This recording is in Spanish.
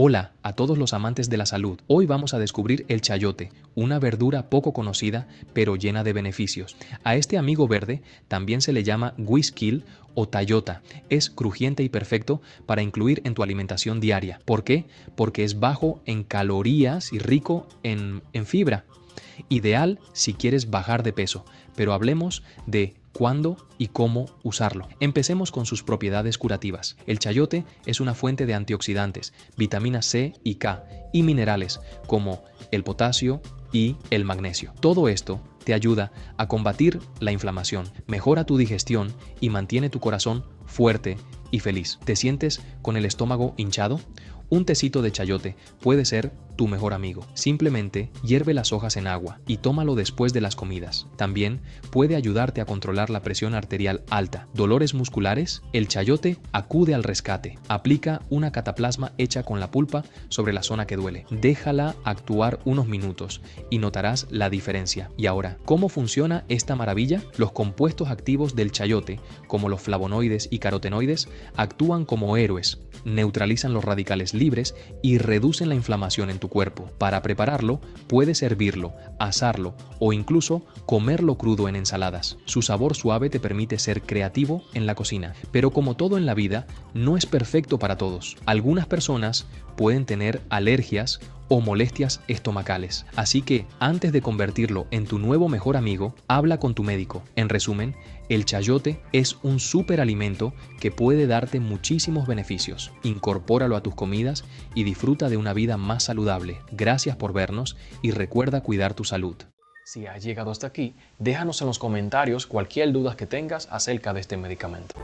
Hola a todos los amantes de la salud. Hoy vamos a descubrir el chayote, una verdura poco conocida pero llena de beneficios. A este amigo verde también se le llama guisquil o tayota. Es crujiente y perfecto para incluir en tu alimentación diaria. ¿Por qué? Porque es bajo en calorías y rico en, en fibra. Ideal si quieres bajar de peso, pero hablemos de cuándo y cómo usarlo. Empecemos con sus propiedades curativas. El chayote es una fuente de antioxidantes, vitamina C y K y minerales como el potasio y el magnesio. Todo esto te ayuda a combatir la inflamación, mejora tu digestión y mantiene tu corazón fuerte y feliz. ¿Te sientes con el estómago hinchado? Un tecito de chayote puede ser tu mejor amigo. Simplemente hierve las hojas en agua y tómalo después de las comidas. También puede ayudarte a controlar la presión arterial alta. Dolores musculares, el chayote acude al rescate. Aplica una cataplasma hecha con la pulpa sobre la zona que duele. Déjala actuar unos minutos y notarás la diferencia. Y ahora, ¿cómo funciona esta maravilla? Los compuestos activos del chayote, como los flavonoides y carotenoides, actúan como héroes, neutralizan los radicales libres y reducen la inflamación en cuerpo. Para prepararlo, puedes hervirlo, asarlo o incluso comerlo crudo en ensaladas. Su sabor suave te permite ser creativo en la cocina, pero como todo en la vida, no es perfecto para todos. Algunas personas pueden tener alergias o molestias estomacales. Así que antes de convertirlo en tu nuevo mejor amigo, habla con tu médico. En resumen, el chayote es un superalimento que puede darte muchísimos beneficios. Incorpóralo a tus comidas y disfruta de una vida más saludable. Gracias por vernos y recuerda cuidar tu salud. Si has llegado hasta aquí, déjanos en los comentarios cualquier duda que tengas acerca de este medicamento.